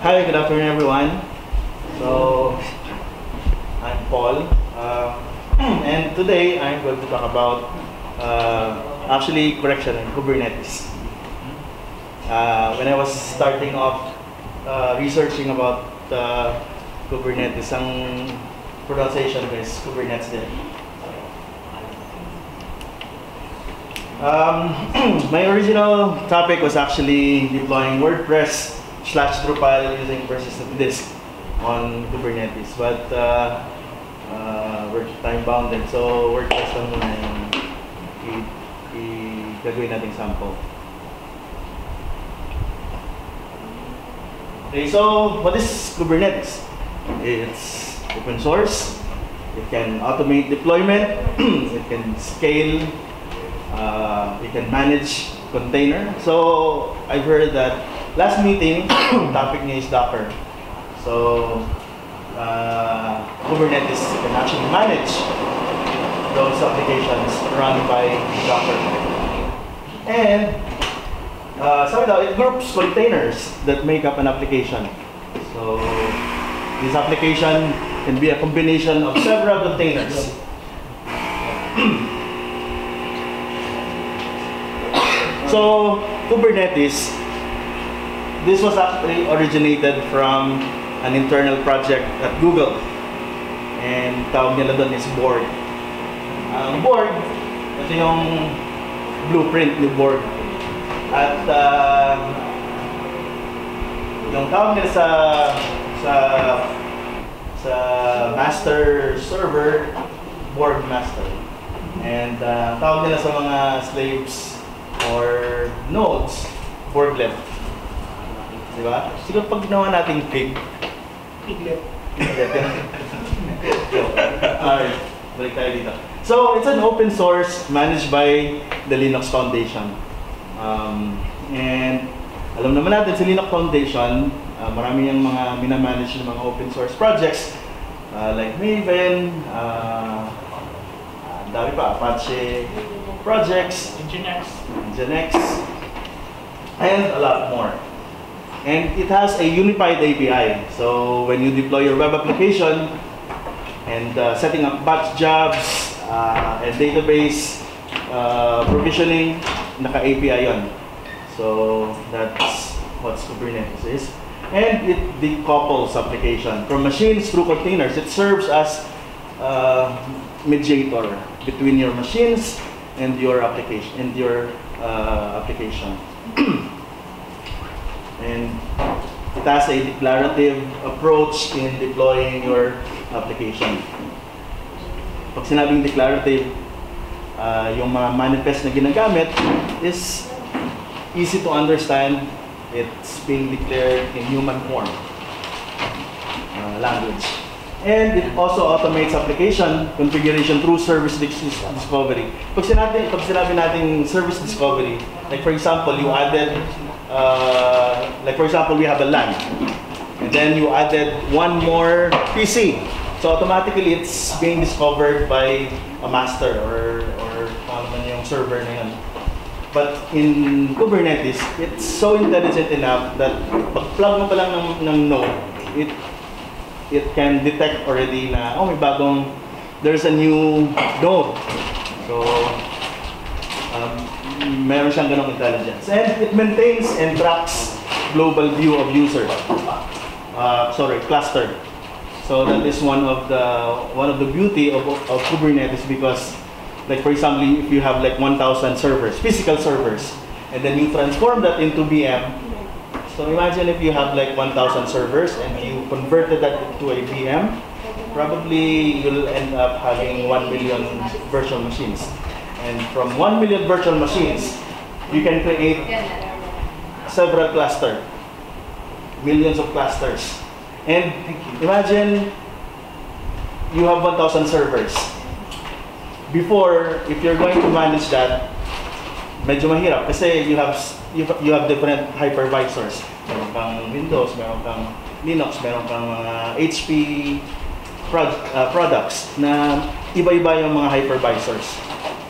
Hi, good afternoon everyone. So, I'm Paul. Uh, and today I'm going to talk about, uh, actually, correction, Kubernetes. Uh, when I was starting off uh, researching about uh, Kubernetes, ang pronunciation is Kubernetes din. Um, my original topic was actually deploying WordPress slash Drupal using persistent disk on Kubernetes. But uh, uh, we're time bounded, so WordPress lang muna yung i- i- gagawin nating sample. Okay, so what is Kubernetes? It's open source. It can automate deployment. it can scale. Uh, can manage container. So I've heard that last meeting, topic is Docker. So uh, Kubernetes can actually manage those applications run by Docker. And uh, daw, it groups containers that make up an application. So this application can be a combination of several containers. so Kubernetes, this was actually originated from an internal project at Google. And tawag nila doon is Borg. Ang Borg, ito yung blueprint ni Borg. At uh, yung tawag nila sa sa sa master server, Borg master. And uh, tawag nila sa mga slaves or nodes, Borglet. Di ba? Siguro pag ginawa nating pig, piglet. Alright, balik tayo dito. So, it's an open source managed by the Linux Foundation. Um, and alam naman natin sa Linux Foundation, uh, marami yung mga minamanage ng mga open source projects uh, like Maven, uh, ang dami pa, Apache projects, Nginx. Nginx, and a lot more. And it has a unified API. So when you deploy your web application and uh, setting up batch jobs uh, and database uh, provisioning, naka-API yon. So that's what Kubernetes is. And it decouples application from machines through containers. It serves as uh, mediator between your machines and your application and your uh, application. and it has a declarative approach in deploying your application. Pag sinabing declarative, uh, yung mga manifest na ginagamit is easy to understand. It's being declared in human form uh, language. And it also automates application configuration through service dis- discovery. Pag sinabi, pag sinabi natin service discovery, like for example, you added, uh, like for example, we have a LAN. And then you added one more PC. So automatically, it's being discovered by a master or, or ano yung server na yun. But in Kubernetes, it's so intelligent enough that pag plug mo pa lang ng, ng node, it it can detect already na, oh, may bagong, there's a new node. So, um, meron siyang ganong intelligence. And it maintains and tracks global view of user. Uh, sorry, cluster. So that is one of the one of the beauty of, of Kubernetes because, like for example, if you have like 1,000 servers, physical servers, and then you transform that into VM, So imagine if you have like 1,000 servers and you converted that to a VM, probably you'll end up having 1 million virtual machines. And from 1 million virtual machines, you can create several clusters, millions of clusters. And imagine you have 1,000 servers. Before, if you're going to manage that, medyo mahirap kasi you have you, have different hypervisors. Meron kang Windows, meron kang Linux, meron kang mga HP prod, uh, products na iba-iba yung mga hypervisors.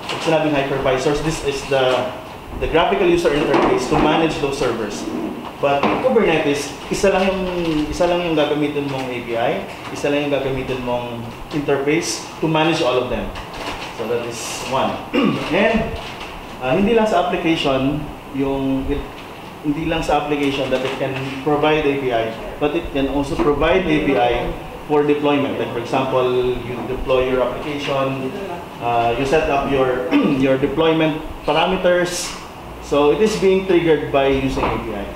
Pag sinabing hypervisors, this is the the graphical user interface to manage those servers. But Kubernetes, isa lang yung isa lang yung gagamitin mong API, isa lang yung gagamitin mong interface to manage all of them. So that is one. And uh, hindi lang sa application yung hindi lang sa application that it can provide API, but it can also provide API for deployment. Like for example, you deploy your application, uh, you set up your your deployment parameters. So it is being triggered by using API.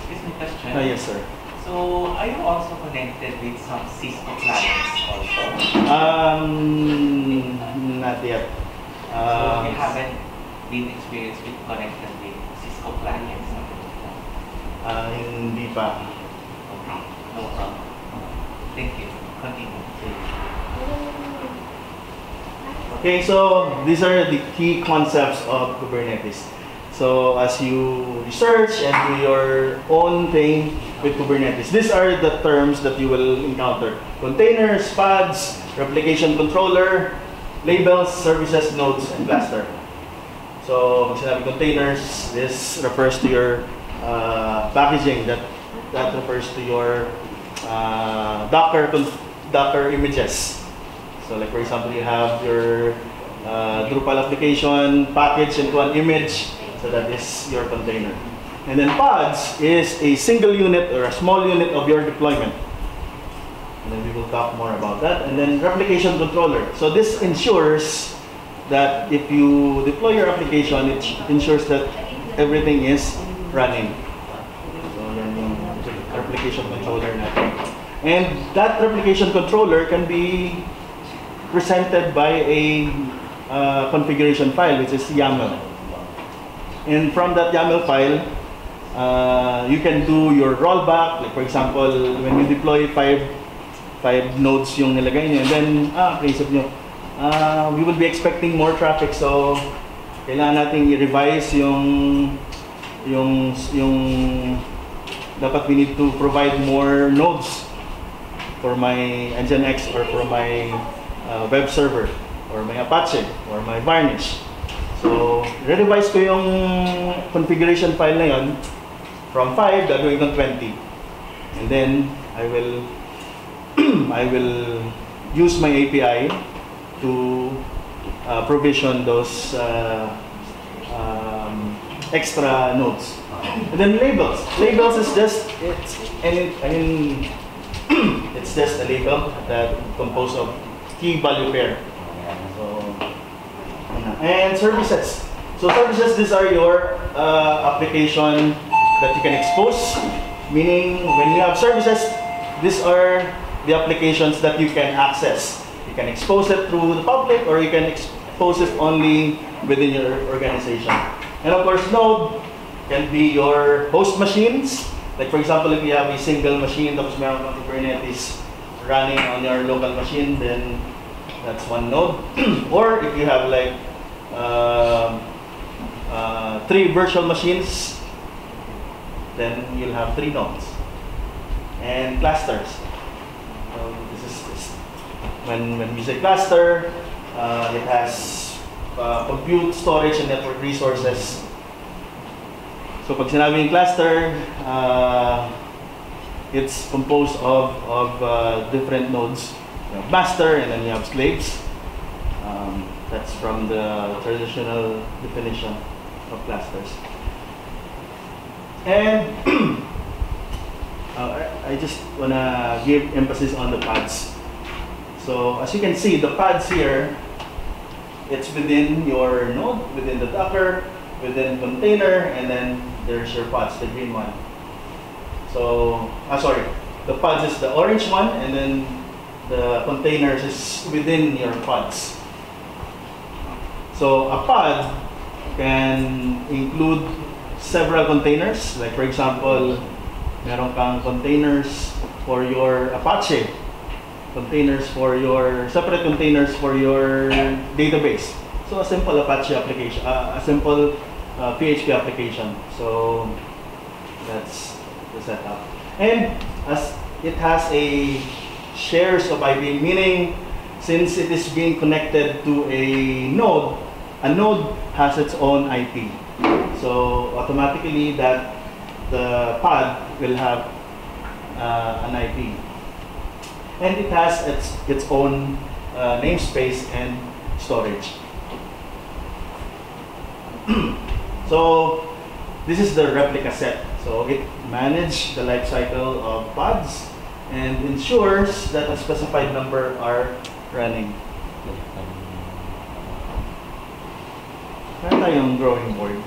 Excuse me, question. Ah, yes, sir. So, are you also connected with some Cisco clients also? Um, not yet. so, Uh, you haven't been experienced with connected hindi pa. No. Thank you. Continue. Okay, so these are the key concepts of Kubernetes. So as you research and do your own thing with Kubernetes, these are the terms that you will encounter. Containers, pods, replication controller, labels, services, nodes, and cluster. So sinabi containers, this refers to your uh, packaging. That that refers to your uh, Docker Docker images. So like for example, you have your uh, Drupal application packaged into an image. So that is your container. And then pods is a single unit or a small unit of your deployment. And then we will talk more about that. And then replication controller. So this ensures that if you deploy your application, it ensures that everything is running. So replication controller natin. And that replication controller can be presented by a uh, configuration file, which is YAML. And from that YAML file, uh, you can do your rollback. Like for example, when you deploy five five nodes yung nilagay niyo, and then, ah, naisip nyo, ah, we will be expecting more traffic, so kailangan nating i-revise yung yung yung dapat we need to provide more nodes for my Nginx or for my uh, web server or my Apache or my Varnish. So, re-revise ko yung configuration file na yun from 5 gagawin ng 20. And then, I will I will use my API to uh, provision those uh, um, extra nodes. And then labels. Labels is just it's I mean it's just a label that composed of key value pair. So and services. So services these are your uh, application that you can expose. Meaning when you have services, these are the applications that you can access. You can expose it through the public or you can expose it only within your organization. And of course, Node can be your host machines. Like for example, if you have a single machine tapos meron kang Kubernetes running on your local machine, then that's one node. or if you have like um, uh, three virtual machines, then you'll have three nodes. And clusters. When when we say cluster, uh, it has uh, compute, storage, and network resources. So pag sinabing cluster, uh, it's composed of, of uh, different nodes. You have master and then you have slaves. Um, that's from the traditional definition of clusters. And uh, I just wanna give emphasis on the pods. So as you can see, the pods here, it's within your node, within the Docker, within container, and then there's your pods, the green one. So, ah, sorry, the pods is the orange one, and then the containers is within your pods. So a pod can include several containers. Like for example, meron kang containers for your Apache, containers for your separate containers for your database. So a simple Apache application, uh, a simple uh, PHP application. So that's the setup. And as it has a shares of IP, meaning since it is being connected to a node, a node has its own IP. So automatically that the pod will have uh, an IP. And it has its, its own uh, namespace and storage. so this is the replica set. So it manages the life cycle of pods and ensures that a specified number are running. Meron tayong drawing board.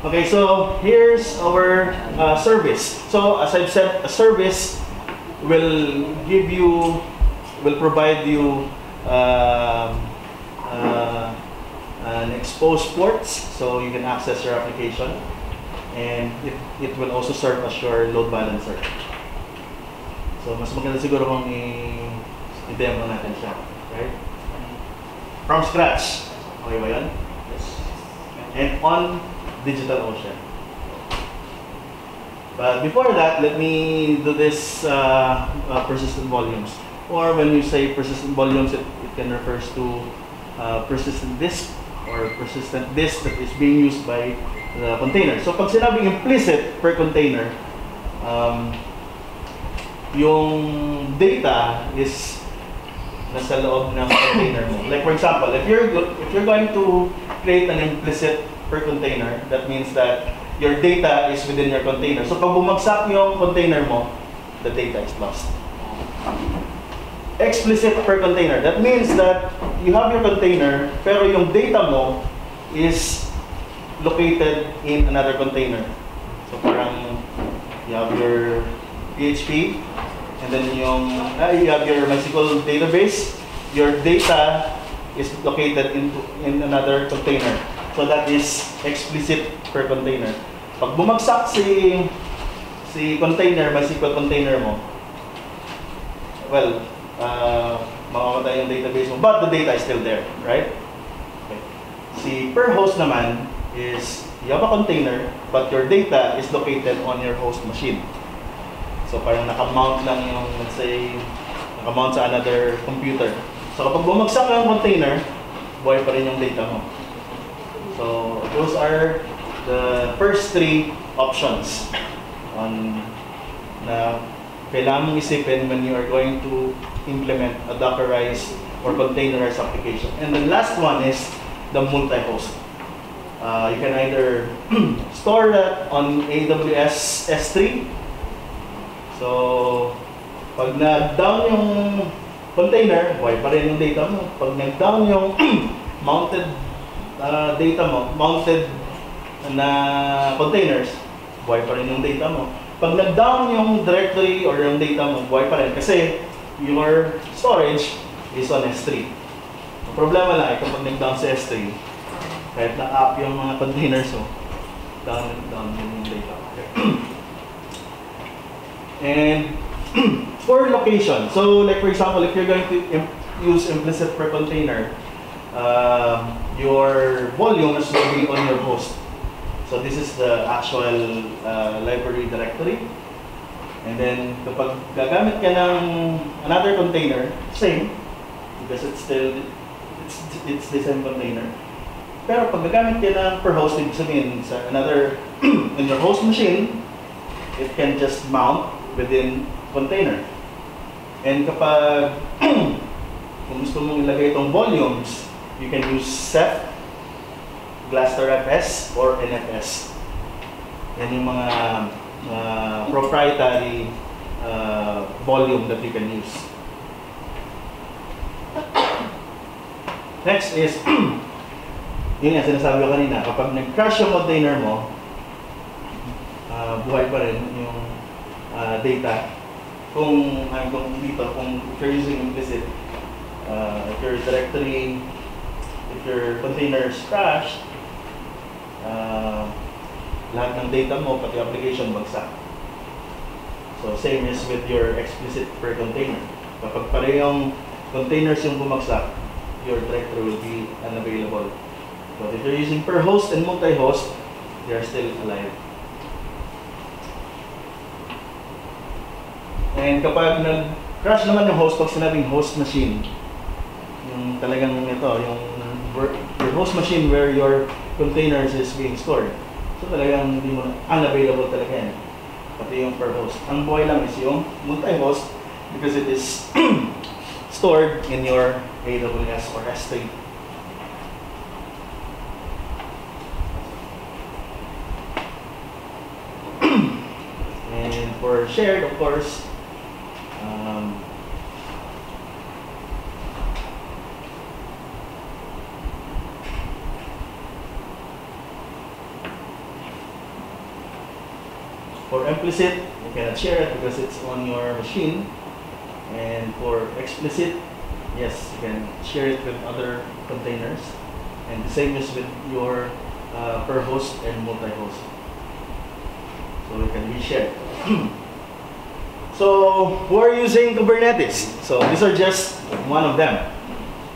Okay, so here's our uh, service. So as I've said, a service will give you, will provide you um, uh, an exposed ports so you can access your application and it, it will also serve as your load balancer. So mas maganda siguro kung i-demo natin siya, right? From scratch. Okay ba yun? And on DigitalOcean. But before that, let me do this uh, uh, persistent volumes. Or when you say persistent volumes, it, it can refers to uh, persistent disk or persistent disk that is being used by the container. So pag sinabing implicit per container, um, yung data is nasa loob ng container mo. Like for example, if you're if you're going to create an implicit per container, that means that your data is within your container. So pag bumagsak yung container mo, the data is lost. Explicit per container, that means that you have your container, pero yung data mo is located in another container. So parang you have your PHP, and then yung, ah, you have your MySQL database, your data is located in, in another container. So that is explicit per container. Pag bumagsak si si container, MySQL container mo, well, uh, makamatay yung database mo, but the data is still there, right? Okay. Si per host naman is you have a container, but your data is located on your host machine. So parang nakamount lang yung, let's say, nakamount sa another computer. So kapag bumagsak yung container, buhay pa rin yung data mo. So those are the first three options on na kailangan mong isipin when you are going to implement a Dockerized or containerized application. And the last one is the multi-host. Uh, you can either store that on AWS S3. So, pag na-down yung container, buhay pa rin yung data mo. Pag nag-down yung mounted uh, data mo, mounted na containers, buhay pa rin yung data mo. Pag nag-down yung directory or yung data mo, buhay pa rin. Kasi your storage is on S3. Ang problema lang ay kapag nag-down sa S3, kahit na-up yung mga containers mo, down, down yung data. And for location, so like for example, if you're going to use implicit per container, um, your volume is will be on your host. So this is the actual uh, library directory. And then kapag gagamit ka ng another container, same, because it's still, it's, it's the same container. Pero pag gagamit ka ng per host, ibig sabihin sa another, in your host machine, it can just mount within container. And kapag kung gusto mong ilagay itong volumes, you can use Ceph, Glaster FS, or NFS. Yan yung mga uh, proprietary uh, volume that you can use. Next is, yun nga sinasabi ko kanina, kapag nag-crash yung container mo, uh, buhay pa rin yung uh, data. Kung, uh, kung dito, kung if you're using implicit, uh, if your directory, if your container is crashed, uh, lahat ng data mo, pati application, bagsak. So, same is with your explicit per container. Kapag parehong containers yung bumagsak, your directory will be unavailable. But if you're using per host and multi-host, they are still alive. And kapag nag crash naman yung host pag sinabing host machine. Yung talagang ito, yung your host machine where your containers is being stored. So talagang hindi mo na, unavailable talaga yan. Pati yung per host. Ang buhay lang is yung multi-host because it is stored in your AWS or S3. And for shared, of course, um, for implicit, you cannot share it because it's on your machine. And for explicit, yes, you can share it with other containers. And the same is with your uh, per host and multi-host. So it can be shared. so who are using Kubernetes? So these are just one of them.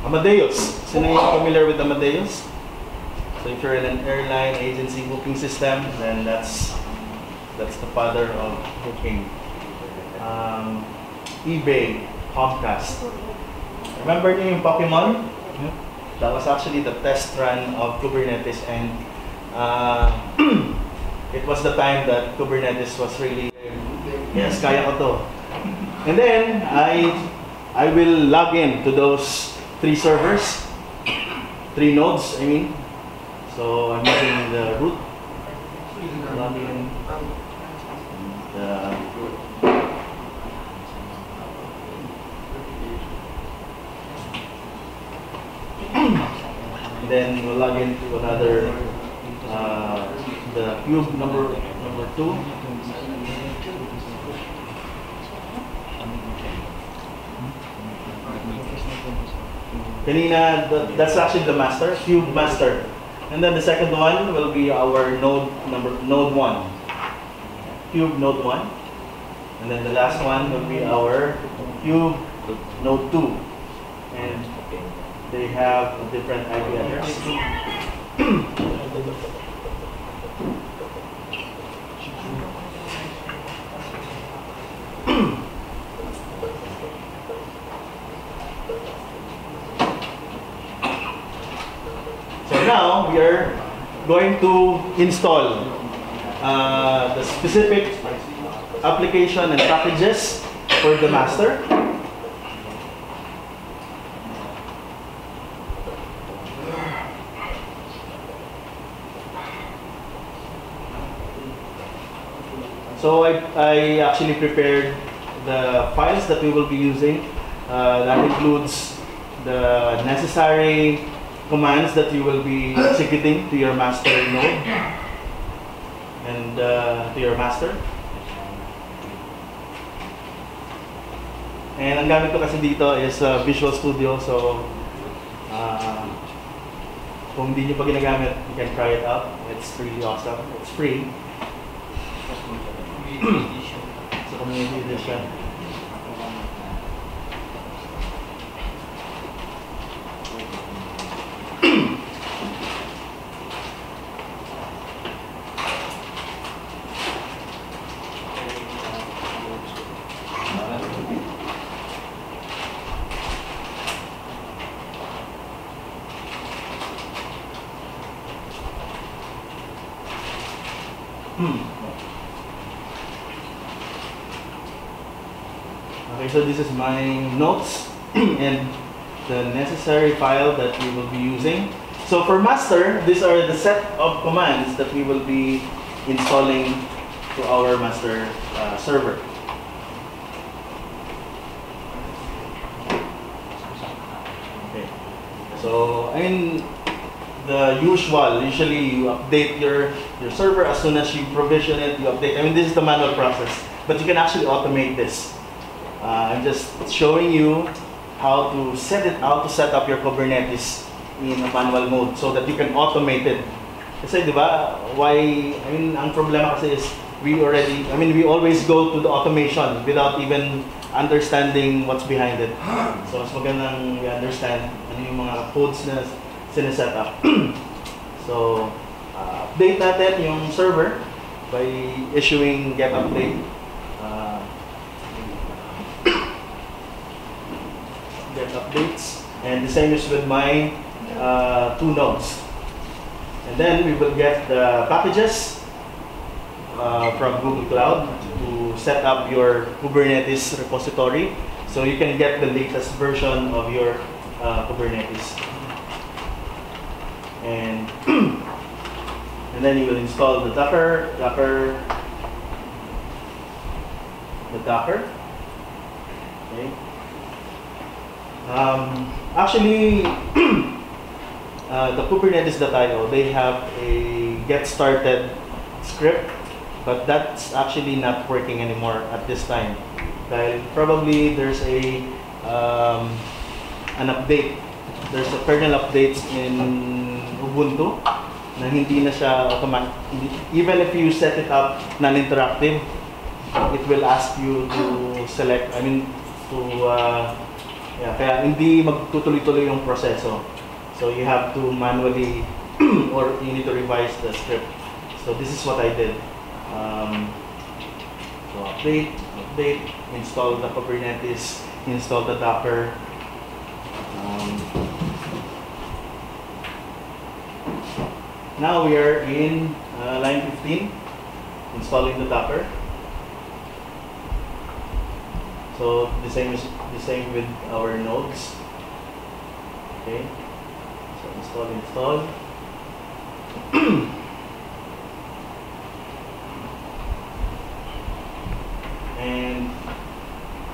Amadeus. Sino yung familiar with Amadeus? So if you're in an airline agency booking system, then that's that's the father of booking. Um, eBay, Comcast. Remember niyo yung Pokemon? That was actually the test run of Kubernetes and uh, it was the time that Kubernetes was really yes, kaya ko to. And then I I will log in to those three servers, three nodes, I mean. So I'm using the root login, the and then we'll log into another uh, the cube number number two. Kanina, that- that's actually the master, cube master. And then the second one will be our node number node one. Cube node one. And then the last one will be our cube node two. And they have a different IP address. So now we are going to install uh, the specific application and packages for the master. So I, I actually prepared the files that we will be using. Uh, that includes the necessary commands that you will be executing to your master node and uh, to your master. And ang gamit ko kasi dito is uh, Visual Studio so uh, kung hindi nyo pa ginagamit, you can try it out. It's really awesome. It's free. So community edition. My notes and the necessary file that we will be using. So for master, these are the set of commands that we will be installing to our master uh, server. Okay. So, I mean, the usual, usually you update your, your server as soon as you provision it, you update. I mean, this is the manual process, but you can actually automate this. Uh, I'm just showing you how to set it, how to set up your Kubernetes in a manual mode so that you can automate it. Kasi di ba, why, I mean, ang problema kasi is we already, I mean, we always go to the automation without even understanding what's behind it. So, mas magandang we understand ano yung mga codes na sineset up. so, uh, update natin yung server by issuing get update. Uh, updates. And the same is with my uh, two nodes. And then we will get the packages uh, from Google Cloud to set up your Kubernetes repository so you can get the latest version of your uh, Kubernetes. And and then you will install the Docker, Docker, the Docker. Okay. Um, actually, uh, the Kubernetes.io, they have a get started script, but that's actually not working anymore at this time. Dahil probably there's a um, an update. There's a kernel updates in Ubuntu na hindi na siya automatic. Even if you set it up non-interactive, it will ask you to select, I mean, to, uh, yeah, kaya hindi magtutuloy-tuloy yung proseso. So you have to manually, or you need to revise the script. So this is what I did. Um, so update, update, install the Kubernetes, install the Docker. Um, now we are in uh, line 15, installing the Docker. So the same is the same with our nodes. Okay. So install, install. and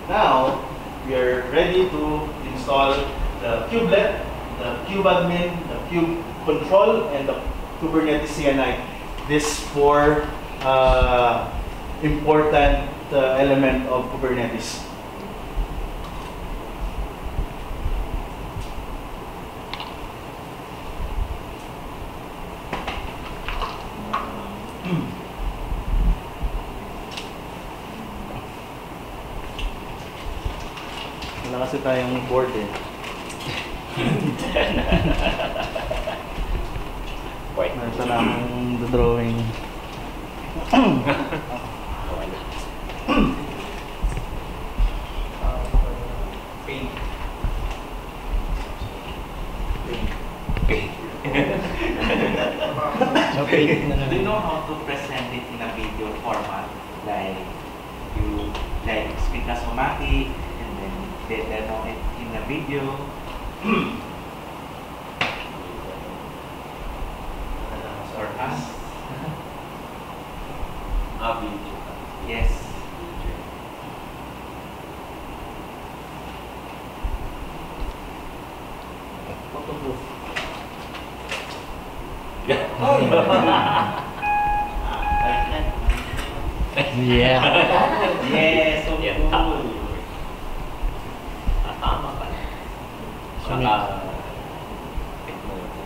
now we are ready to install the kubelet, the kubeadmin, the kube control, and the Kubernetes CNI. This four uh, important uh, element of Kubernetes. Tayong board eh. White. Nasa the drawing. Paint. Okay. Do you know how to present it in a video format? Like you like speak as Omaki and then they demo it in a video. or us? Ah, video. Yes. Photoproof. Yeah. Yes, so Yeah. cool. Ah, tama pala. Saka, technology.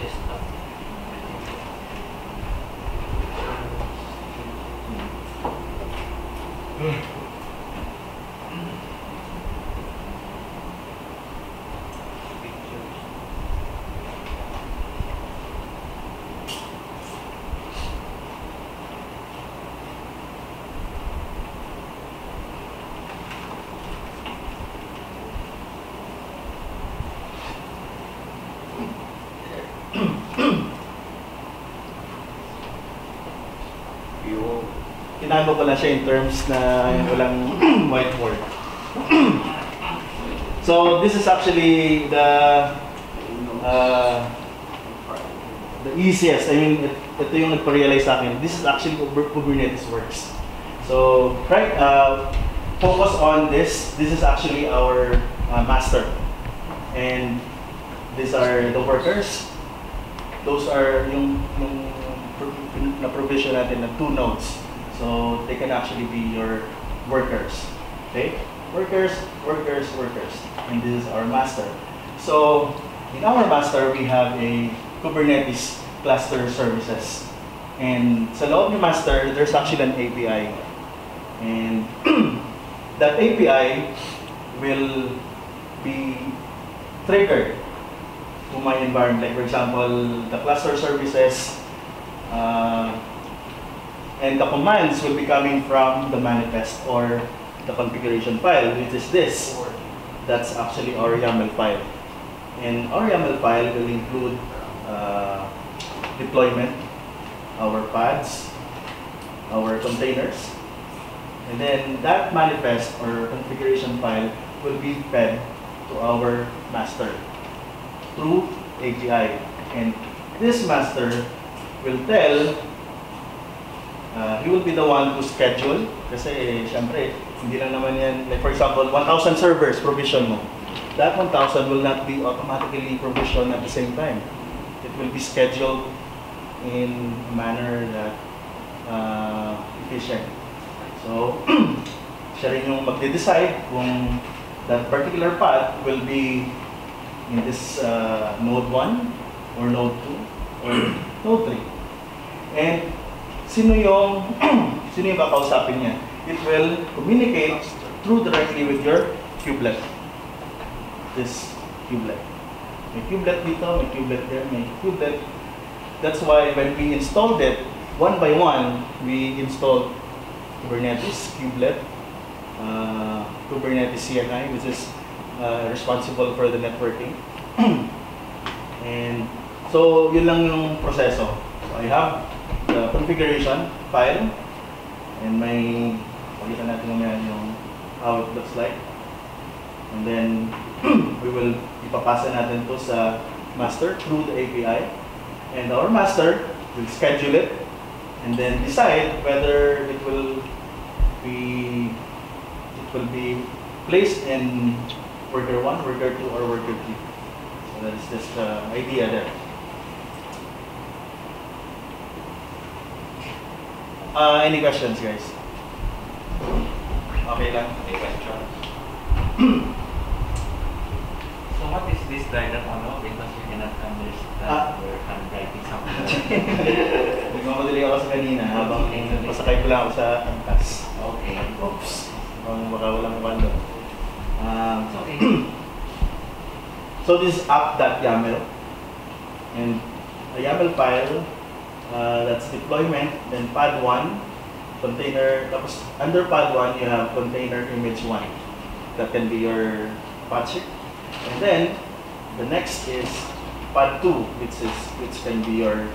Desktop. Yung Tinago ko lang siya in terms na walang whiteboard. so this is actually the uh, the easiest. I mean, it, ito yung nagpa-realize sa akin. This is actually Kuber- Kubernetes works. So, right, uh, focus on this. This is actually our uh, master. And these are the workers. Those are yung, yung na-provision natin na two nodes. So, they can actually be your workers. Okay? Workers, workers, workers. And this is our master. So, in our master, we have a Kubernetes cluster services. And sa loob ng master, there's actually an API. And that API will be triggered to my environment. Like for example, the cluster services uh, And the commands will be coming from the manifest or the configuration file, which is this. That's actually our YAML file. And our YAML file will include uh, deployment, our pods, our containers, and then that manifest or configuration file will be fed to our master through API. And this master will tell, uh, he will be the one to schedule. Kasi, syempre, hindi lang naman yan, like for example, 1,000 servers provision mo. That 1,000 will not be automatically provisioned at the same time. It will be scheduled in a manner that uh, efficient. So, siya rin yung magde-decide kung that particular path will be in this uh, node 1 or node 2 or node 3. And sino yung sino yung kakausapin niya? It will communicate through directly with your kubelet. This kubelet. May kubelet dito, may kubelet there, may kubelet. That's why when we installed it, one by one, we installed Kubernetes kubelet, uh, Kubernetes CNI, which is uh, responsible for the networking. and so, yun lang yung proseso. So, I have the configuration file and may pakita natin mamaya yung how it looks like. And then, we will ipapasa natin to sa master through the API. And our master will schedule it and then decide whether it will be it will be placed in worker 1, worker 2, or worker 3. So that is just the idea there. Uh, any questions, guys? Okay lang. May question. So what is this diagram ano? Because you cannot understand Ah. your handwriting something. Nagmamadali ako sa kanina habang pasakay ko lang ako sa angkas. okay. Oops. Habang baka walang bando. Um, okay. So this is app.yaml and a YAML file uh, that's deployment, then pod 1, container, tapos under pod 1 you have container image 1. That can be your Apache. And then the next is pod 2, which is which can be your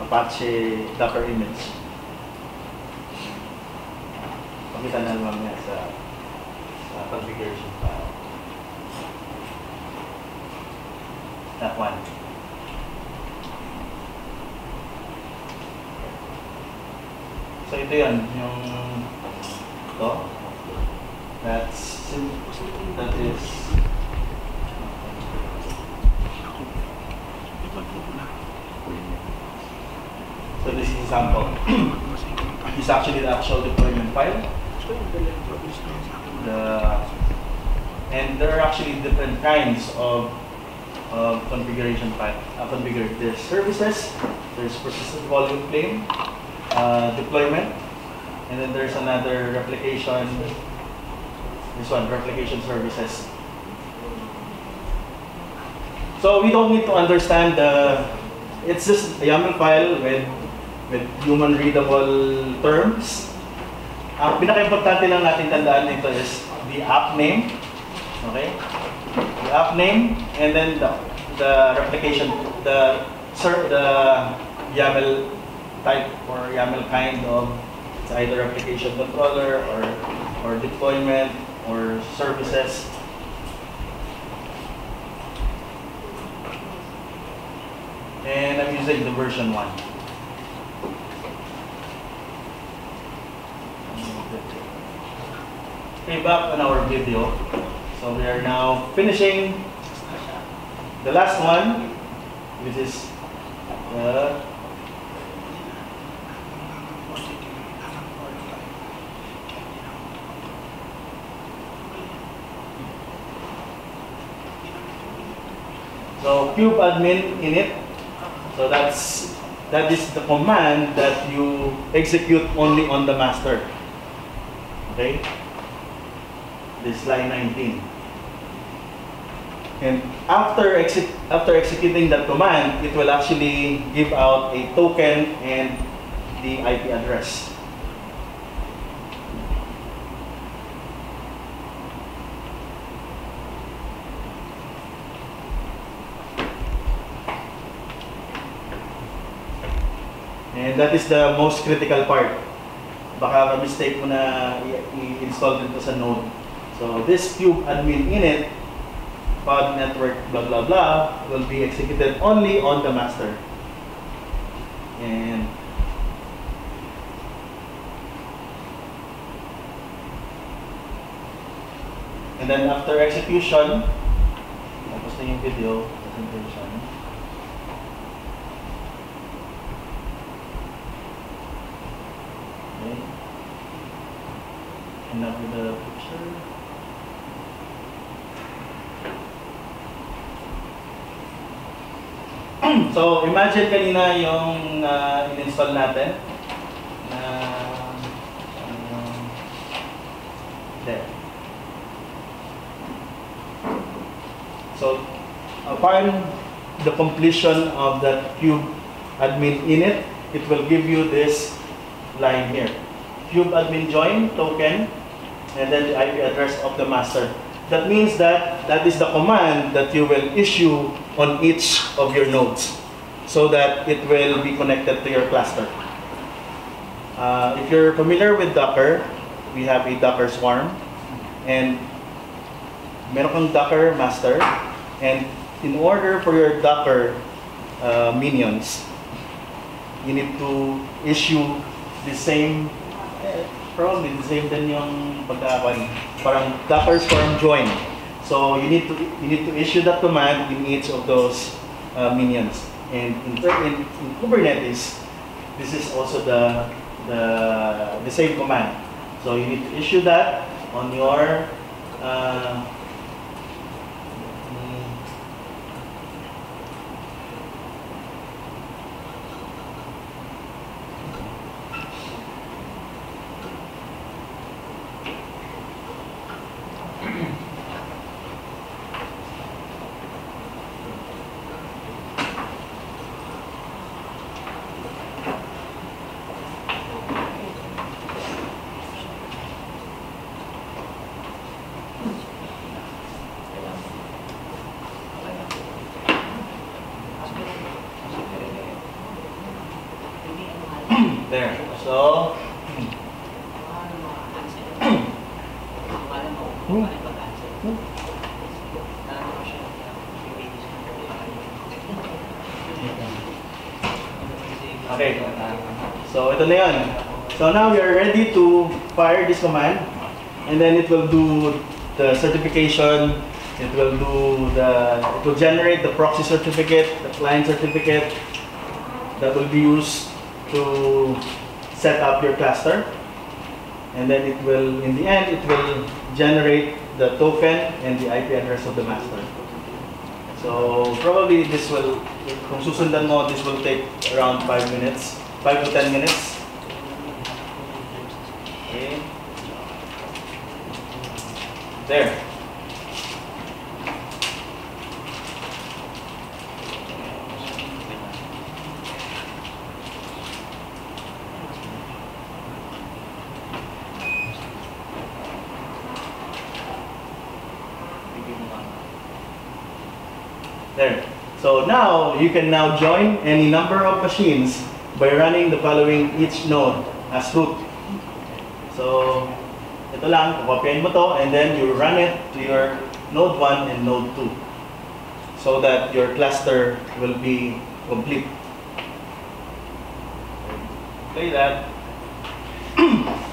Apache Docker image. Pakita na naman yan sa, sa configuration file. That one. So yung. That's that is So this is example. this is actually the actual deployment file. The and there are actually different kinds of of configuration file. Uh, configure there's services, there's persistent volume claim, uh, deployment, and then there's another replication. This one, replication services. So we don't need to understand the. It's just a YAML file with with human readable terms. Ang pinaka-importante lang natin tandaan nito is the app name. Okay? The app name and then the, the replication, the the YAML type or YAML kind of it's either application controller or or deployment or services. And I'm using the version 1. Okay, back on our video. So we are now finishing the last one, which is the so cube admin init. So that's that is the command that you execute only on the master. Okay? This line 19. And after exec after executing that command, it will actually give out a token and the IP address. And that is the most critical part. Baka mistake mo na i-install dito sa node. So this kubeadmin init, pod network blah blah blah will be executed only on the master. And And then after execution, tapos na yung video presentation. The picture. so, imagine kanina yung uh, in-install natin na there. So, upon the completion of that cube admin init, it will give you this line here. Cube admin join token, and then the IP address of the master. That means that that is the command that you will issue on each of your nodes so that it will be connected to your cluster. Uh, if you're familiar with Docker, we have a Docker swarm and meron kang Docker master and in order for your Docker uh, minions, you need to issue the same the same din yung pagkakakuan parang Docker swarm join. So you need to you need to issue that command in each of those uh, minions. And in, in, in Kubernetes, this is also the the the same command. So you need to issue that on your uh, na yun. So now we are ready to fire this command and then it will do the certification, it will do the, it will generate the proxy certificate, the client certificate that will be used to set up your cluster. And then it will, in the end, it will generate the token and the IP address of the master. So probably this will, kung susundan mo, this will take around 5 minutes, 5 to 10 minutes. Okay. There. There. So now you can now join any number of machines by running the following each node as root. So ito lang, kopyahin mo to and then you run it to your node 1 and node 2 so that your cluster will be complete. Play that.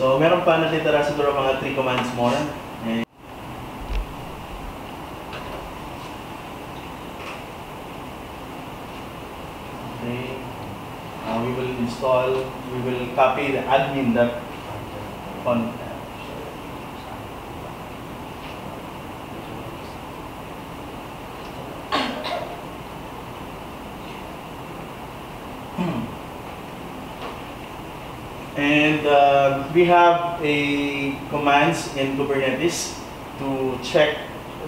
So, meron pa natitira siguro mga 3 commands more. Eh, Okay. Uh, we will install, we will copy the admin that And uh, we have a commands in Kubernetes to check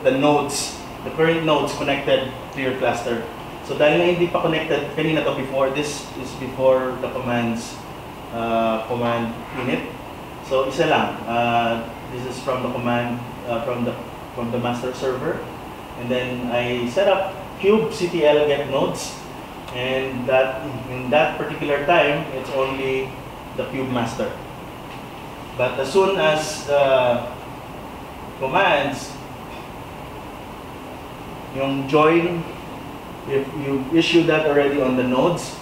the nodes, the current nodes connected to your cluster. So dahil na hindi pa connected, kanina to before, this is before the commands, uh, command init. So isa lang, uh, this is from the command, uh, from the from the master server. And then I set up Cube CTL get nodes. And that in that particular time, it's only the Cube master. But as soon as the commands, yung join, if you issue that already on the nodes,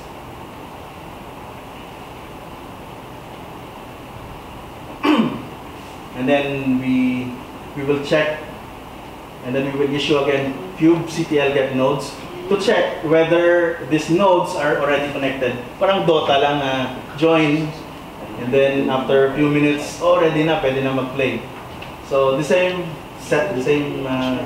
and then we we will check and then we will issue again kubectl get nodes to check whether these nodes are already connected. Parang Dota lang na join and then after a few minutes already na pwede na mag-play. So the same set, the same uh,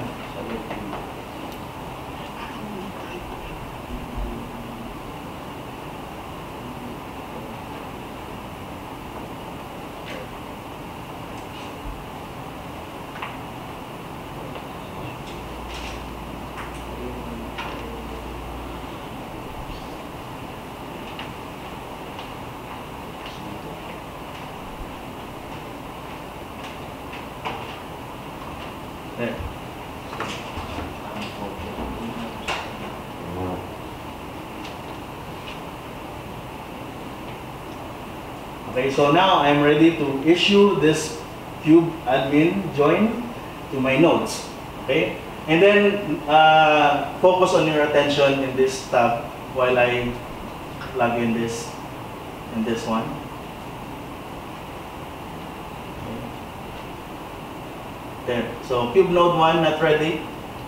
Okay, so now I'm ready to issue this cube admin join to my nodes. Okay, and then uh, focus on your attention in this tab while I plug in this in this one. There. So cube node 1 not ready.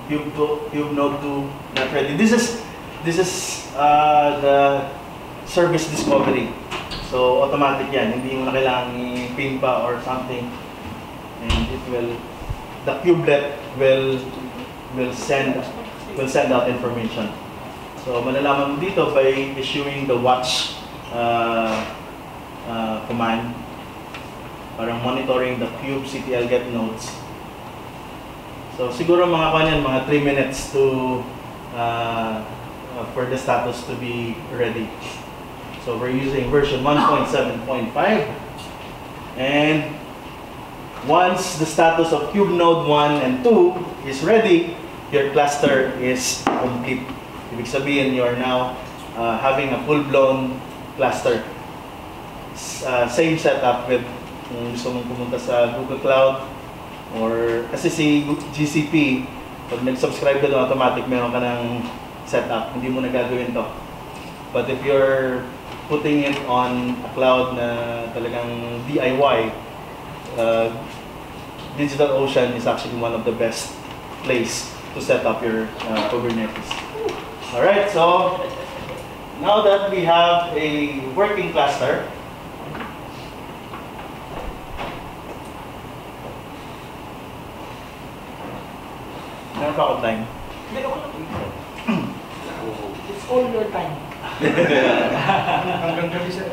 Cube 2, cube node 2 not ready. This is this is uh, the service discovery. So automatic yan. Hindi mo na kailangan i-pin pa or something. And it will the kubelet will will send will send out information. So malalaman mo dito by issuing the watch uh, uh, command parang monitoring the cube CTL get nodes. So siguro mga kanyan, mga 3 minutes to uh, uh, for the status to be ready. So we're using version 1.7.5 and once the status of cube node 1 and 2 is ready, your cluster is complete. Ibig sabihin, you are now uh, having a full-blown cluster. S- uh, same setup with kung gusto mong pumunta sa Google Cloud or kasi si GCP, pag nag-subscribe ka doon, automatic meron ka ng setup. Hindi mo na gagawin to. But if you're putting it on a cloud na talagang DIY, uh, DigitalOcean is actually one of the best place to set up your uh, Kubernetes. Alright, so now that we have a working cluster, meron It's all your time. Hanggang gabi sir.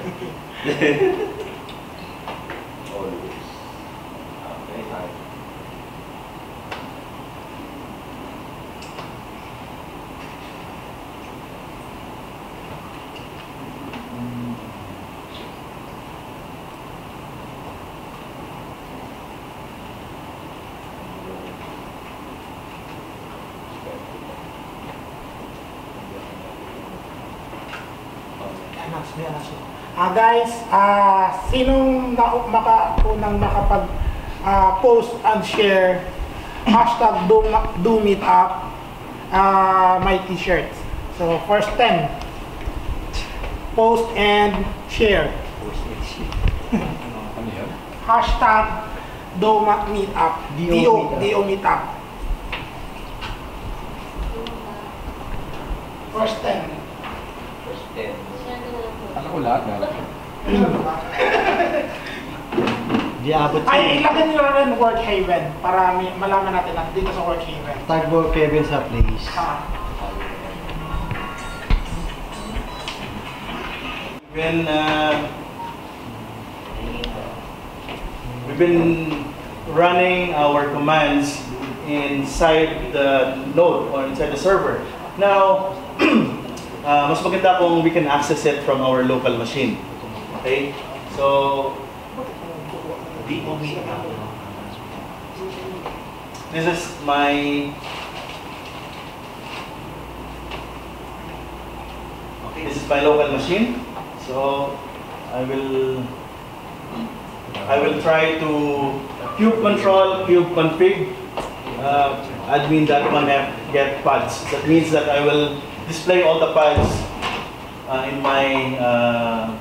Guys, ah sinong na maka unang makapag ah, post and share hashtag do, do meet up ah, my t-shirts. So first 10 post and share. Hashtag do meet up. Do do meet up. first 10 First 10. Ano ko lahat? Na. Di abot ay ilagay nyo rin work haven para may, malaman natin na dito sa work haven tag mo Kevin sa place. ah, When uh, we've been running our commands inside the node or inside the server. Now, uh, mas maganda kung we can access it from our local machine. Okay? So, di umiiyak. This is my... Okay, this is my local machine. So, I will... I will try to cube control, kube config, uh, admin that one app get pods. That means that I will display all the pods uh, in my uh,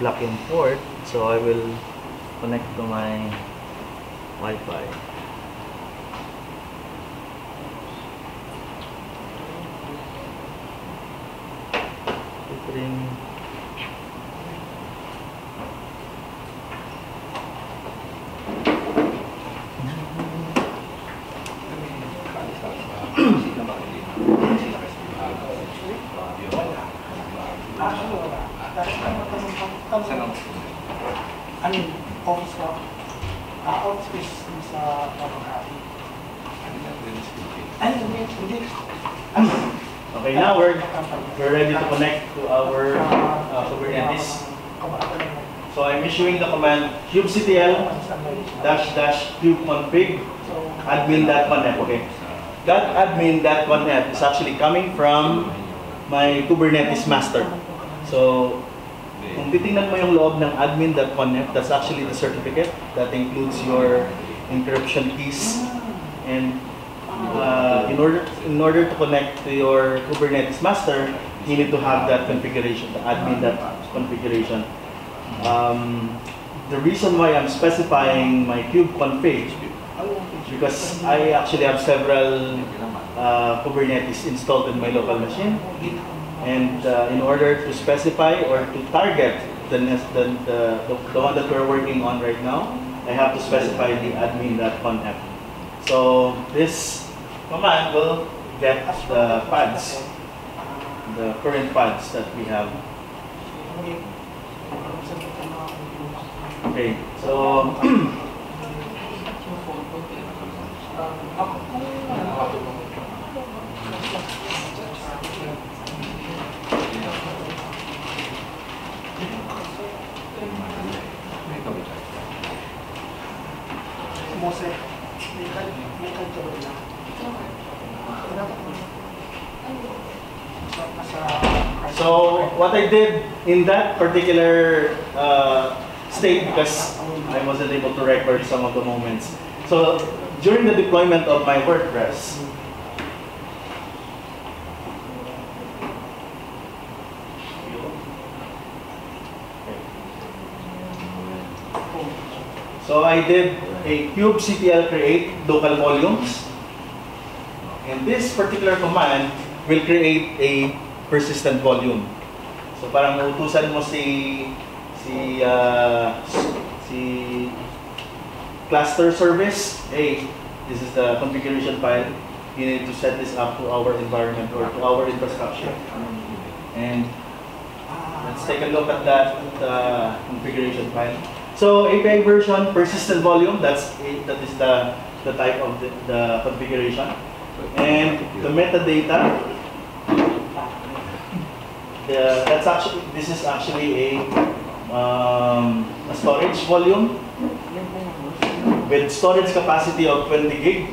naka-block yung port. So I will connect to my Wi-Fi. Filtering. One. Okay, that admin that one is actually coming from my Kubernetes master. So kung titingnan mo yung loob ng admin.conf, that's actually the certificate that includes your encryption keys and uh, in order in order to connect to your Kubernetes master, you need to have that configuration, the admin that configuration. Um, the reason why I'm specifying my kube config because I actually have several uh, Kubernetes installed in my local machine. And uh, in order to specify or to target the, the, the, the one that we're working on right now, I have to specify the admin.conf. So this command will get the pods, the current pods that we have. Okay, so Mose, may kan- may kanto ba na? Nasa- So what I did in that particular uh, state, because I wasn't able to record some of the moments. So during the deployment of my WordPress, so I did a kubectl create local volumes. And this particular command will create a persistent volume. So parang utusan mo si si uh, si cluster service, hey, this is the configuration file. You need to set this up to our environment or to our infrastructure. And let's take a look at that uh, configuration file. So API version, persistent volume, that's a, that is the the type of the, the configuration. And the metadata, the, that's actually, this is actually a, um, a storage volume with storage capacity of 20 gig.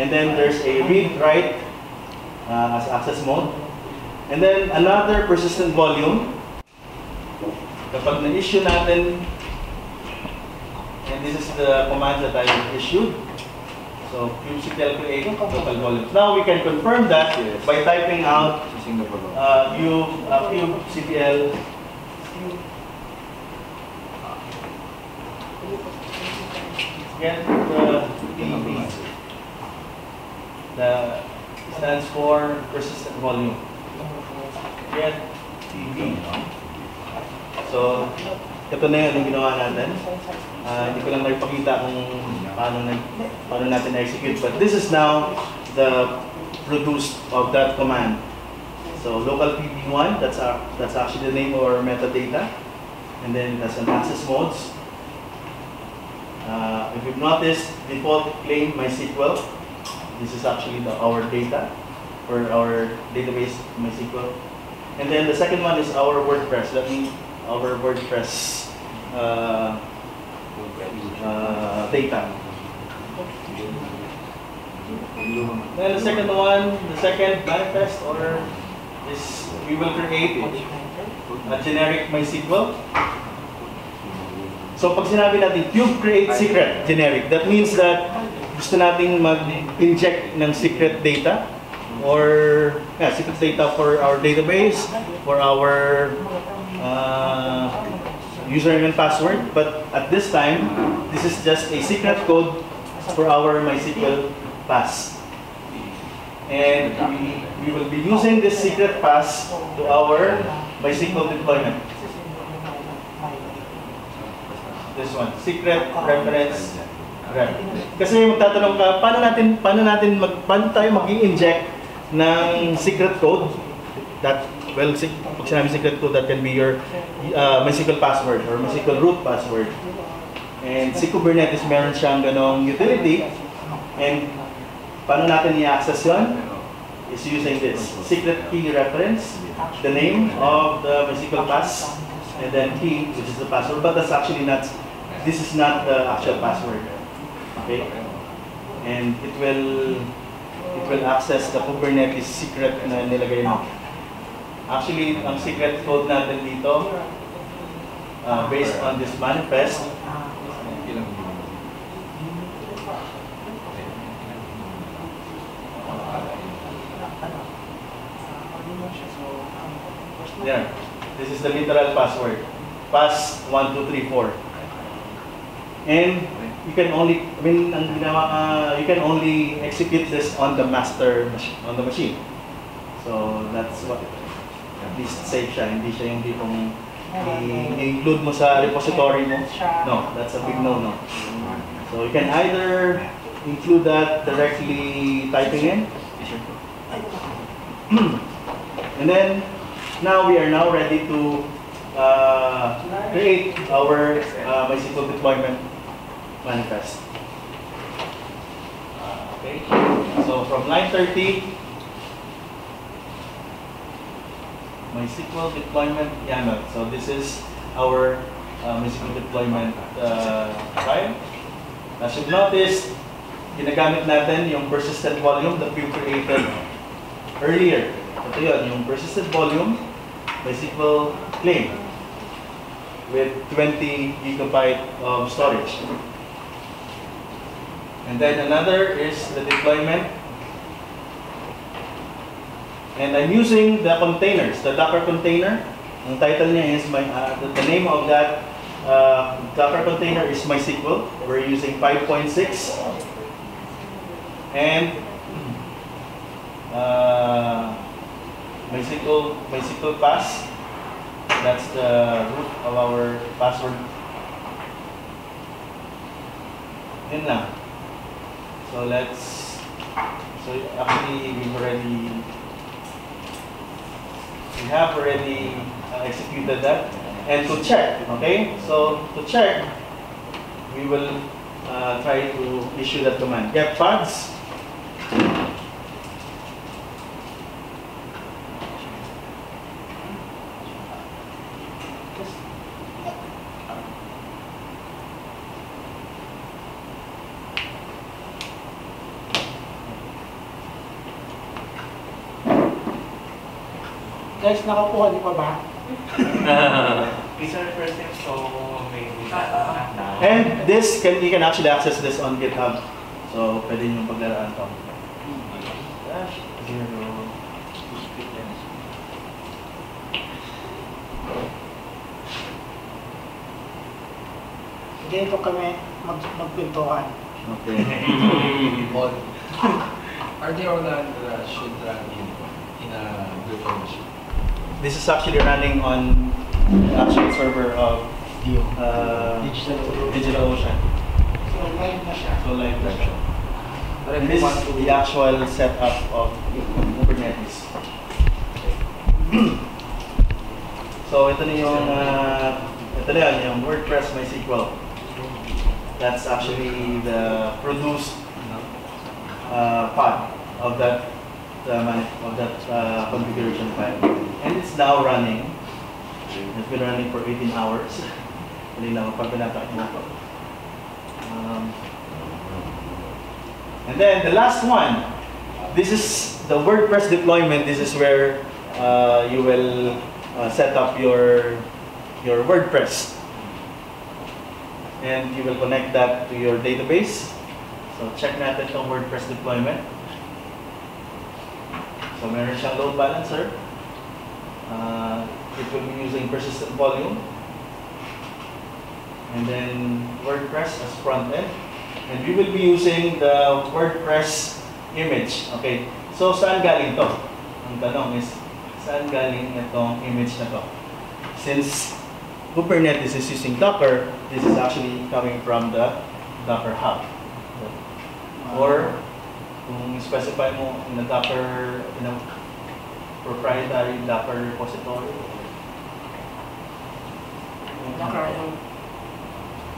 And then there's a read write uh, as access mode. And then another persistent volume. Kapag na-issue natin, and this is the command that I issued. So kubectl create local volumes. Now we can confirm that by typing out uh, cube, uh, kubectl get the PV. The stands for persistent volume. Get PV. So, ito na yun yung ginawa natin. Ah, hindi ko lang naipakita kung paano, na, paano natin na-execute. But this is now the produced of that command. So local PV1, that's, our, that's actually the name of our metadata. And then that's an access modes. Uh, if you've noticed, default claim MySQL. This is actually the, our data. for our database MySQL. And then the second one is our WordPress. Let me, our WordPress uh, uh, data. Then the second one, the second manifest or is we will create a generic MySQL. So pag sinabi natin cube create secret generic, that means that gusto nating mag-inject ng secret data or yeah, secret data for our database, for our uh, username and password. But at this time, this is just a secret code for our MySQL pass. And we, we will be using this secret pass to our MySQL deployment. This one, secret reference ref. Kasi magtatanong ka, paano natin paano natin mag paano tayo mag-inject ng secret code that well si- pag sinabi secret code that can be your uh, MySQL password or MySQL root password. And si Kubernetes meron siyang ganong utility and paano natin i-access yun? Is using this secret key reference, the name of the MySQL pass, and then key, which is the password, but that's actually not, this is not the actual password. Okay? And it will, it will access the Kubernetes secret na nilagay mo. Actually, ang secret code natin dito, uh, based on this manifest, There. This is the literal password. Pass 1, 2, 3, 4. And you can only, I mean, ang ginawa, uh, you can only execute this on the master, on the machine. So that's what, at least safe siya. Hindi siya yung tipong i-include mo sa repository mo. No, that's a big no-no. So you can either include that directly typing in, and then now we are now ready to uh, create our uh, MySQL deployment manifest. Uh, okay, so from 9.30, MySQL deployment YAML. So this is our uh, MySQL deployment uh, file. As you've noticed, ginagamit natin yung persistent volume that we created earlier. Ito yun, yung persistent volume, MySQL claim with 20 gigabyte of storage. And then another is the deployment. And I'm using the containers, the Docker container. Ang title niya is my, uh, the, the name of that uh, Docker container is MySQL. We're using 5.6. And uh, MySQL, MySQL pass. That's the root of our password. Yun lang. So let's, so actually we've already, we have already uh, executed that. And to check, okay? So to check, we will uh, try to issue that command. Get pods. Nakakuha niyo pa ba? These are first time, so maybe not now. And this, can you can actually access this on GitHub. So, pwede nyo paglaraan to. Dash zero. Ganito kami mag magpintuan. Okay. All. Are they all that uh, should run in, in a virtual machine? This is actually running on the actual server of uh, Digital. DigitalOcean. So, live na siya. So, like that siya. But And this is the actual setup of Kubernetes. so, ito na yung, uh, ito na yan, yung WordPress MySQL. That's actually the produced uh, pod of that uh, of that uh, configuration file. And it's now running. It's been running for 18 hours. Hindi na pag pinatak mo ko. Um, and then the last one, this is the WordPress deployment. This is where uh, you will uh, set up your your WordPress, and you will connect that to your database. So check natin itong WordPress deployment. So meron siyang load balancer. Uh, it will be using persistent volume. And then WordPress as front end. And we will be using the WordPress image. Okay. So saan galing to? Ang tanong is, saan galing itong image na to? Since Kubernetes is using Docker, this is actually coming from the Docker Hub. Or kung specify mo in a Docker, in proprietary Docker repository.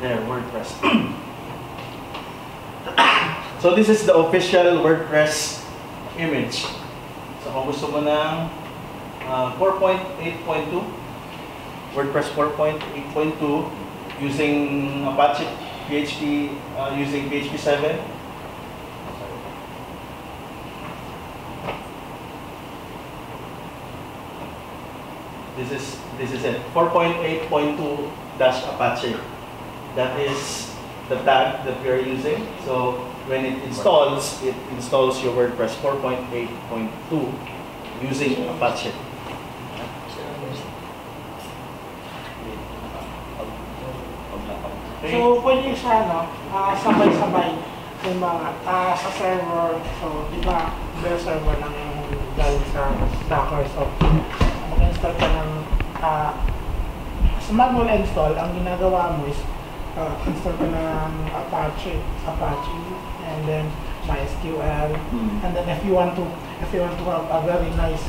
There, WordPress. so this is the official WordPress image. So kung gusto mo ng uh, 4.8.2, WordPress 4.8.2 using Apache PHP, uh, using PHP 7. This is this is it. 4.8.2 dash Apache. That is the tag that we are using. So when it installs, it installs your WordPress 4.8.2 using Apache. So, pwede siya, no, ah, sabay-sabay yung mga ah, sa server. So, di ba, bare server lang yung galing sa. So, mag-install ka ng ah, sa manual install, ang ginagawa mo is ah, install ka ng Apache, Apache, and then MySQL, Hmm. and then if you want to, if you want to have a very nice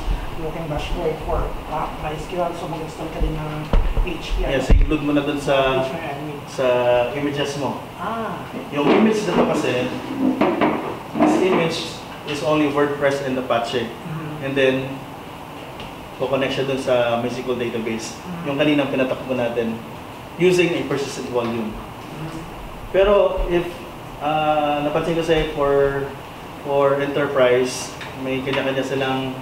looking dashboard for ah, MySQL, so mag-install ka din ng HPI. Yes, include mo na dun sa sa images mo. Ah, Yung image na to kasi, this image is only WordPress and Apache. mhm. And then, kukonect siya dun sa MySQL database. Yung kaninang pinatakbo natin, using a persistent volume. Pero if ah, napansin ko sa'yo for for enterprise, may kanya-kanya silang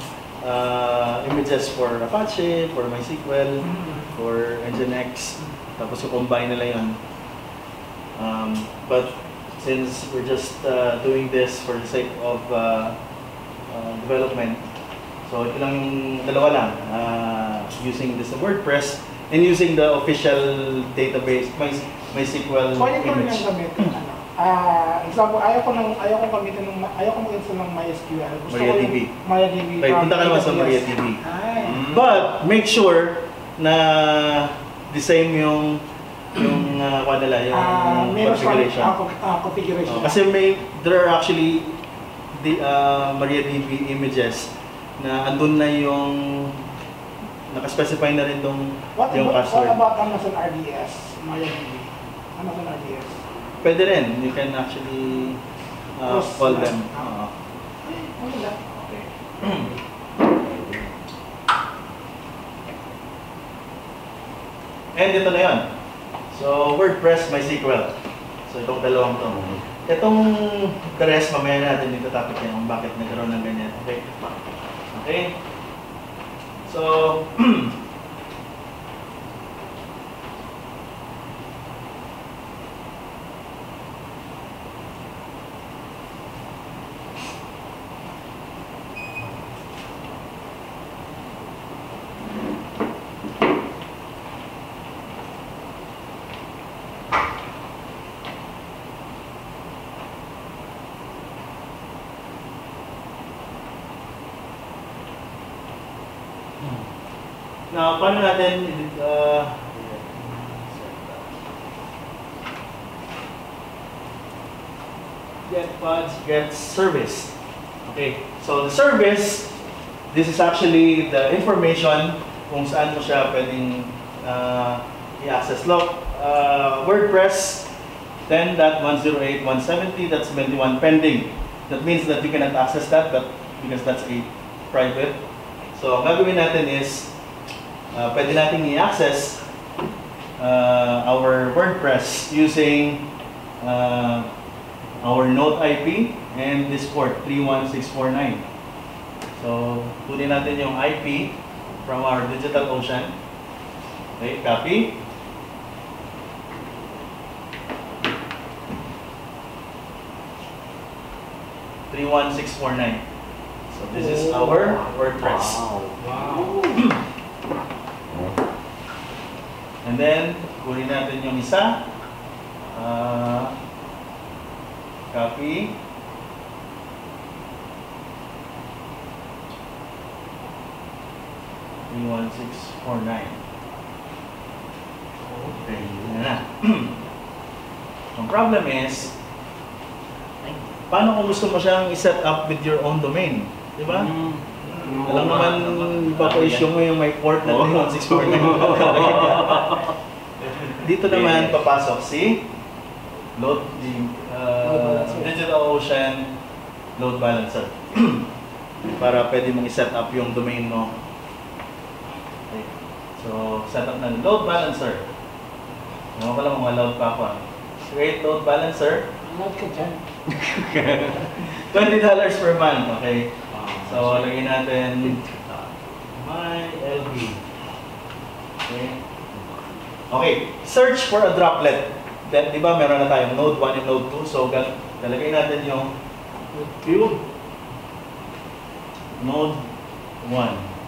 ah, images for Apache, for MySQL, Mhm. for Nginx, tapos i-combine nila yun. Um, but since we're just uh, doing this for the sake of uh, uh, development, so ito lang yung dalawa lang, uh, using this WordPress and using the official database, My, MySQL Pwede ko rin image. yung gamitin. Ano? Ah, example, ayaw ko nang ayaw ko gamitin ng ayaw ko mag-install ng MySQL. Gusto ko MariaDB. yung MariaDB. Okay, punta ka naman sa. MariaDB. Ay. But make sure na the same yung yung uh, kuha nila, yung Ah, siyang configuration. ah, co- ah, configuration. Oh, kasi may there are actually the uh, MariaDB images na andun na yung nakaspecify na rin tong what, yung about, what password. about Amazon RDS? MariaDB. Amazon RDS. Pwede rin, you can actually uh, Cross call them. Lang? Okay. And ito na yun. So, WordPress, MySQL. So, itong dalawang to. Itong the rest, mamaya natin dito topic yan kung bakit nagkaroon ng ganyan. Okay? Okay? So, Now, paano natin uh, get pods, get service. Okay, so the service, this is actually the information kung saan mo siya pwedeng uh, i-access. Look, uh, WordPress 10.108.170, that's 21 pending. That means that you cannot access that, but because that's a private. So, ang gagawin natin is, uh, pwede natin i-access uh, our WordPress using uh, our Node IP and this port 31649. So, kunin natin yung IP from our DigitalOcean. Okay, copy. Three one six four nine. So this is our WordPress. Wow. And then, kunin natin yung isa. Ah, copy. Three one six four nine. Okay, yun na. Ang problem is, paano kung gusto mo siyang i-set up with your own domain? Di ba? Alam naman ba ko issue mo yung may port na 31649? Dito naman papasok si load the uh, DigitalOcean load balancer. Para pwede mong i-set up yung domain mo. So, set up ng load balancer. Ano pala mga load pa ako ah. Create load balancer. Ano ka dyan? $20 per month. Okay. So, lagyan natin my LB. Okay. Okay, search for a droplet. Then, di ba, meron na tayong node 1 and node 2. So, lalagay natin yung node 1.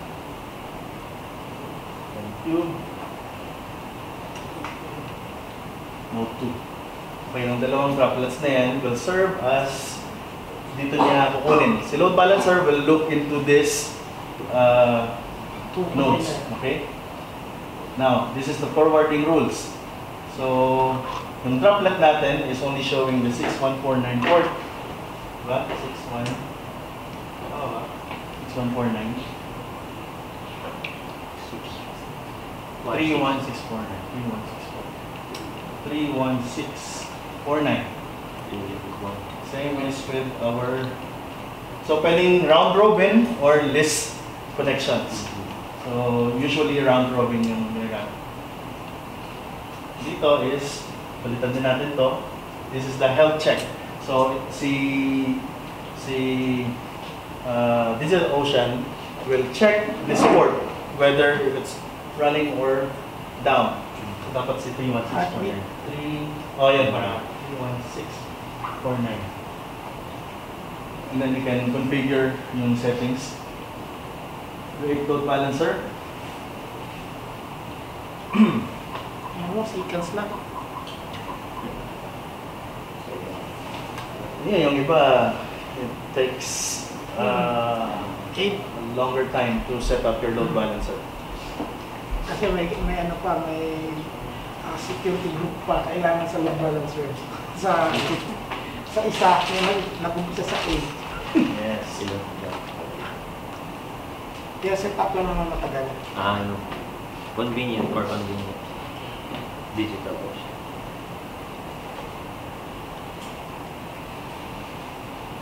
And cube node 2. Okay, yung dalawang droplets na yan will serve as dito niya kukunin. Si load balancer will look into this uh, Two nodes. Okay? Now, this is the forwarding rules. So, yung droplet natin is only showing the 6149 port. Diba? 61. Oh, 6149. 31649. 31649. Same is with our So pwedeng round robin or least connections. So usually round robin yung ginagamit. Dito is palitan din natin to. This is the health check. So si si uh, DigitalOcean will check this port whether if it's running or down. So dapat si 31649. 3 Oh, yan para 31649. And then you can configure yung settings. Create load balancer. Ano seconds lang. Yeah, yung iba, it takes uh, Okay. a longer time to set up your load balancer. Kasi may, may ano pa, may ah, security group pa kailangan sa load balancer. Sa sa isa, yung nag-umpisa sa A. Yes. Kaya set up lang naman matagal. Ah, ano, convenient or convenient. Digital ocean.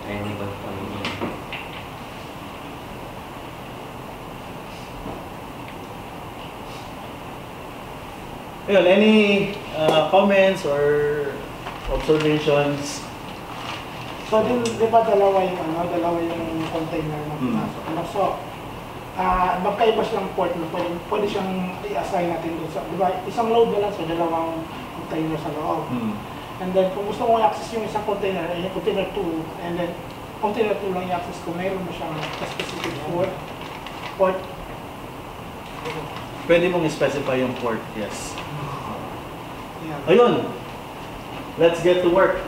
Ayun ba convenient? Ayun, any uh, comments or observations? So, di, di ba dalawa yung ano, dalawa yung container na Hmm. pinasok. Ano, so, ah magkaiba siyang port na pwede, pwede siyang i-assign natin doon sa, di ba, isang load balancer, dalawang container sa loob. Hmm. And then, kung gusto mo i-access yung isang container, eh, yung container 2, and then, container 2 lang i-access kung mayroon mo siyang specific port, port, Pwede mong specify yung port, yes. Ayun. Let's get to work.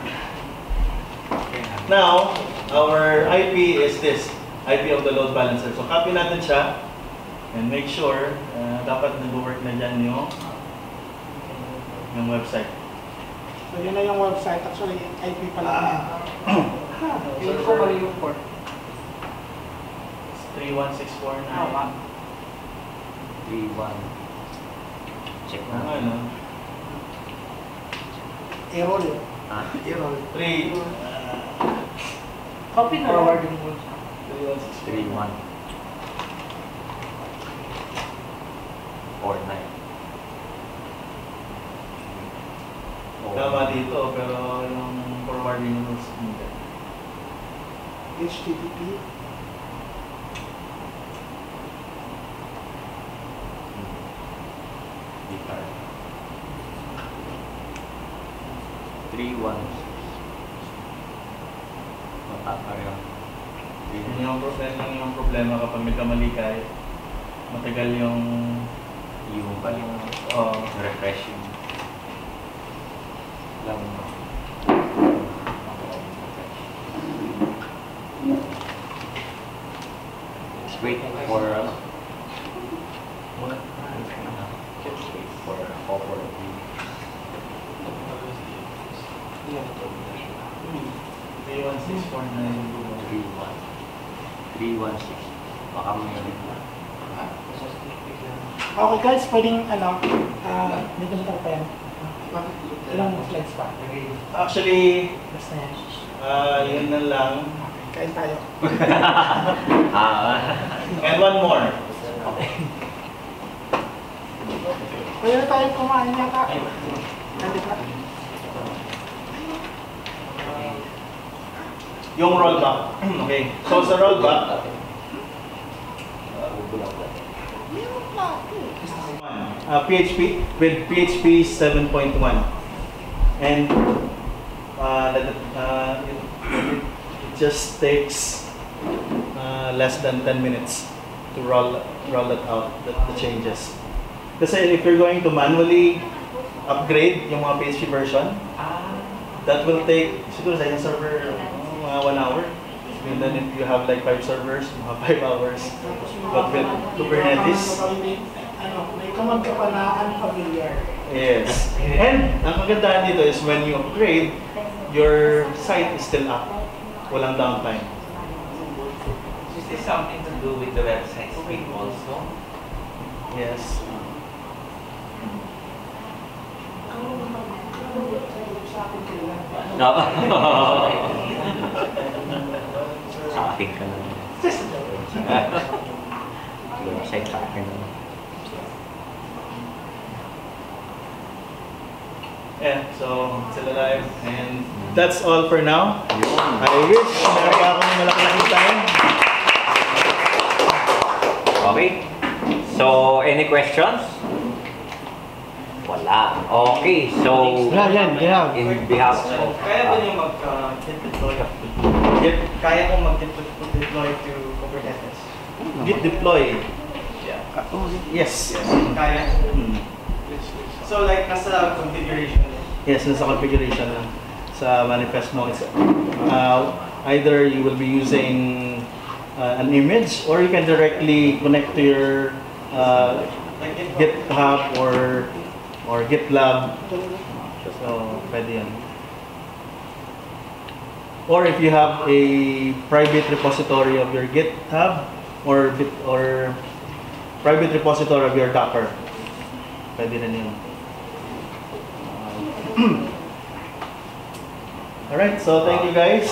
Now, our IP is this. IP of the load balancer. So, copy natin siya. And make sure, uh, dapat nag-work na dyan yung, yung website. So, yun na yung website. Actually, IP pala yan. Ha, Sir, kung mali yung port, 31649. Tama. 3-1. Check Ano, na. ano? error yun. Ah, Error. 3, Copy na forwarding mo. Three one. Or nine. Oh, Tama dito, pero yung forwarding rules hindi. HTTP. 316. Matapareho. Yun yung problema, yung problema kapag nagkamali ka, matagal yung yung pa yung oh, refreshing. Okay guys, pwedeng ano, ah, dito sa tayo Ilang slides pa? Actually, Basta yan. ah yun na lang. Okay, kain tayo. ah And one more. Pwede na tayo kumain yata. Nandito na. Yung rollback. okay. So sa rollback, uh, PHP with PHP 7.1 and uh, uh, it, it just takes uh, less than 10 minutes to roll roll it out the, the changes. Kasi if you're going to manually upgrade yung mga PHP version that will take siguro sa isang server uh, mga 1 hour. And then if you have like 5 servers mga 5 hours but with Kubernetes Ka pa na unfamiliar. Yes. And ang kagandahan dito is when you upgrade, your site is still up. Walang downtime. Is this something to do with the website speed also? Yes. No. sa akin ka. Website sa akin na. Yeah, so still alive. And that's all for now. I wish meron pa akong malaki time. Okay. So, any questions? Wala. Okay, so Wala yan, yeah. in behalf of Kaya ba niyo mag-git deploy? Git, Kaya kong mag-git deploy to Kubernetes? git deploy. Yeah. Yes. Kaya. Hmm. So like, nasa configuration. Yes, nasa configuration. Sa manifest mo, it's, uh, either you will be using uh, an image or you can directly connect to your uh, GitHub. Or or GitLab. So, pwede yan. Or if you have a private repository of your GitHub or bit or private repository of your Docker. Pwede rin yun. Alright, so thank you guys.